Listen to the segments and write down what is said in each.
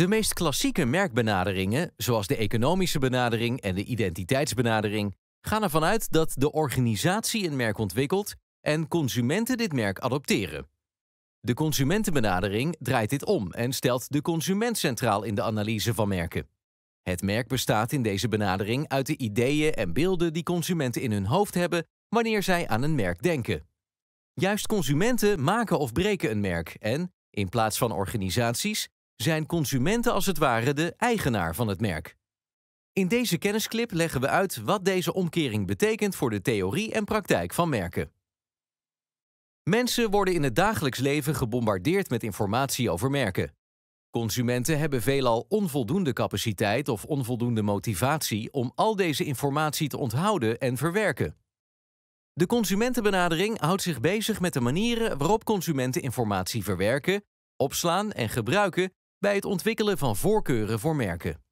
De meest klassieke merkbenaderingen, zoals de economische benadering en de identiteitsbenadering, gaan ervan uit dat de organisatie een merk ontwikkelt en consumenten dit merk adopteren. De consumentenbenadering draait dit om en stelt de consument centraal in de analyse van merken. Het merk bestaat in deze benadering uit de ideeën en beelden die consumenten in hun hoofd hebben wanneer zij aan een merk denken. Juist consumenten maken of breken een merk en, in plaats van organisaties, zijn consumenten als het ware de eigenaar van het merk. In deze kennisclip leggen we uit wat deze omkering betekent voor de theorie en praktijk van merken. Mensen worden in het dagelijks leven gebombardeerd met informatie over merken. Consumenten hebben veelal onvoldoende capaciteit of onvoldoende motivatie om al deze informatie te onthouden en verwerken. De consumentenbenadering houdt zich bezig met de manieren waarop consumenten informatie verwerken, opslaan en gebruiken bij het ontwikkelen van voorkeuren voor merken.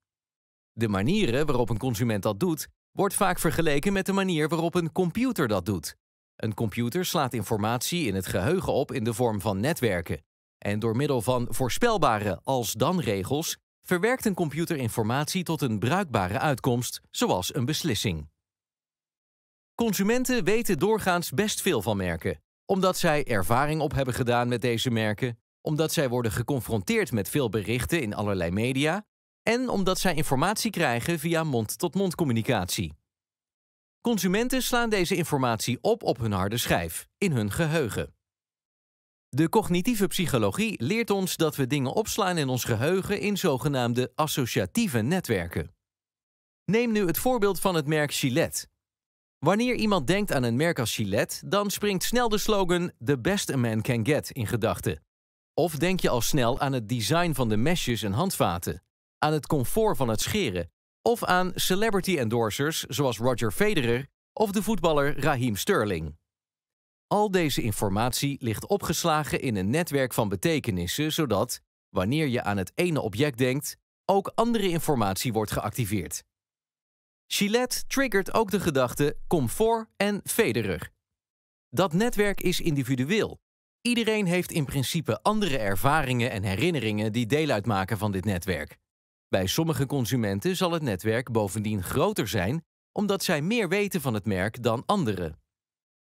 De manieren waarop een consument dat doet, wordt vaak vergeleken met de manier waarop een computer dat doet. Een computer slaat informatie in het geheugen op in de vorm van netwerken. En door middel van voorspelbare als-dan-regels verwerkt een computer informatie tot een bruikbare uitkomst, zoals een beslissing. Consumenten weten doorgaans best veel van merken, omdat zij ervaring op hebben gedaan met deze merken, omdat zij worden geconfronteerd met veel berichten in allerlei media en omdat zij informatie krijgen via mond-tot-mond communicatie. Consumenten slaan deze informatie op op hun harde schijf, in hun geheugen. De cognitieve psychologie leert ons dat we dingen opslaan in ons geheugen in zogenaamde associatieve netwerken. Neem nu het voorbeeld van het merk Gillette. Wanneer iemand denkt aan een merk als Gillette, dan springt snel de slogan The best a man can get in gedachten. Of denk je al snel aan het design van de mesjes en handvaten, aan het comfort van het scheren of aan celebrity endorsers zoals Roger Federer of de voetballer Raheem Sterling. Al deze informatie ligt opgeslagen in een netwerk van betekenissen, zodat, wanneer je aan het ene object denkt, ook andere informatie wordt geactiveerd. Gillette triggert ook de gedachte comfort en Federer. Dat netwerk is individueel. Iedereen heeft in principe andere ervaringen en herinneringen die deel uitmaken van dit netwerk. Bij sommige consumenten zal het netwerk bovendien groter zijn omdat zij meer weten van het merk dan anderen.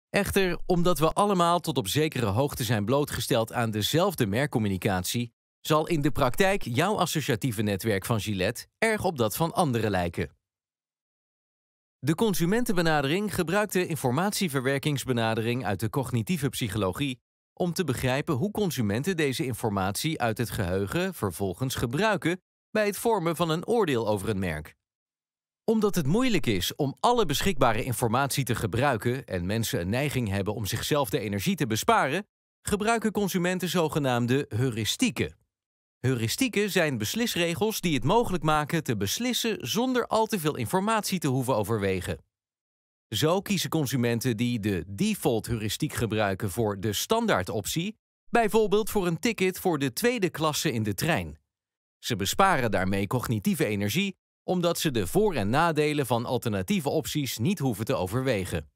Echter, omdat we allemaal tot op zekere hoogte zijn blootgesteld aan dezelfde merkcommunicatie, zal in de praktijk jouw associatieve netwerk van Gillette erg op dat van anderen lijken. De consumentenbenadering gebruikt de informatieverwerkingsbenadering uit de cognitieve psychologie om te begrijpen hoe consumenten deze informatie uit het geheugen vervolgens gebruiken bij het vormen van een oordeel over een merk. Omdat het moeilijk is om alle beschikbare informatie te gebruiken en mensen een neiging hebben om zichzelf de energie te besparen, gebruiken consumenten zogenaamde heuristieken. Heuristieken zijn beslisregels die het mogelijk maken te beslissen zonder al te veel informatie te hoeven overwegen. Zo kiezen consumenten die de default heuristiek gebruiken voor de standaardoptie, bijvoorbeeld voor een ticket voor de tweede klasse in de trein. Ze besparen daarmee cognitieve energie omdat ze de voor- en nadelen van alternatieve opties niet hoeven te overwegen.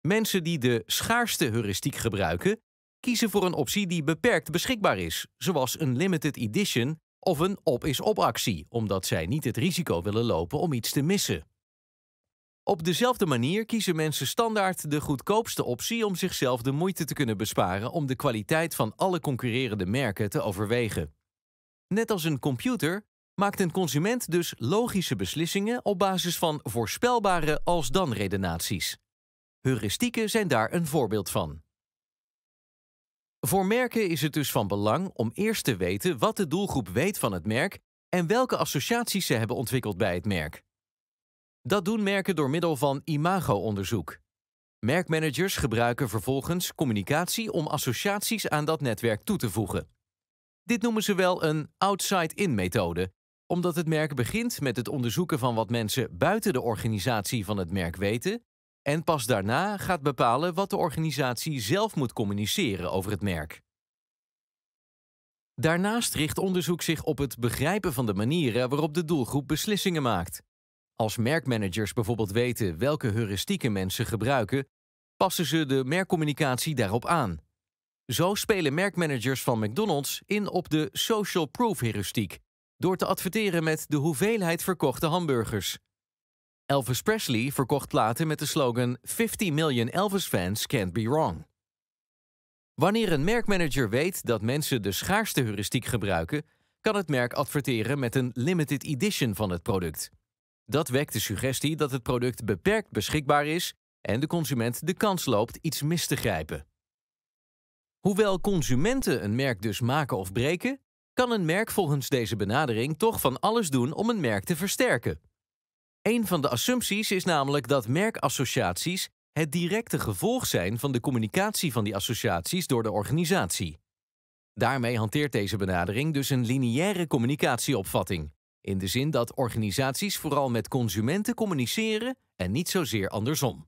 Mensen die de schaarste heuristiek gebruiken, kiezen voor een optie die beperkt beschikbaar is, zoals een limited edition of een op-is-op actie, omdat zij niet het risico willen lopen om iets te missen. Op dezelfde manier kiezen mensen standaard de goedkoopste optie om zichzelf de moeite te kunnen besparen om de kwaliteit van alle concurrerende merken te overwegen. Net als een computer maakt een consument dus logische beslissingen op basis van voorspelbare als-dan redenaties. Heuristieken zijn daar een voorbeeld van. Voor merken is het dus van belang om eerst te weten wat de doelgroep weet van het merk en welke associaties ze hebben ontwikkeld bij het merk. Dat doen merken door middel van imago-onderzoek. Merkmanagers gebruiken vervolgens communicatie om associaties aan dat netwerk toe te voegen. Dit noemen ze wel een outside-in methode, omdat het merk begint met het onderzoeken van wat mensen buiten de organisatie van het merk weten en pas daarna gaat bepalen wat de organisatie zelf moet communiceren over het merk. Daarnaast richt onderzoek zich op het begrijpen van de manieren waarop de doelgroep beslissingen maakt. Als merkmanagers bijvoorbeeld weten welke heuristieken mensen gebruiken, passen ze de merkcommunicatie daarop aan. Zo spelen merkmanagers van McDonald's in op de social proof heuristiek, door te adverteren met de hoeveelheid verkochte hamburgers. Elvis Presley verkocht platen met de slogan 50 million Elvis fans can't be wrong. Wanneer een merkmanager weet dat mensen de schaarste heuristiek gebruiken, kan het merk adverteren met een limited edition van het product. Dat wekt de suggestie dat het product beperkt beschikbaar is en de consument de kans loopt iets mis te grijpen. Hoewel consumenten een merk dus maken of breken, kan een merk volgens deze benadering toch van alles doen om een merk te versterken. Een van de assumpties is namelijk dat merkassociaties het directe gevolg zijn van de communicatie van die associaties door de organisatie. Daarmee hanteert deze benadering dus een lineaire communicatieopvatting, in de zin dat organisaties vooral met consumenten communiceren en niet zozeer andersom.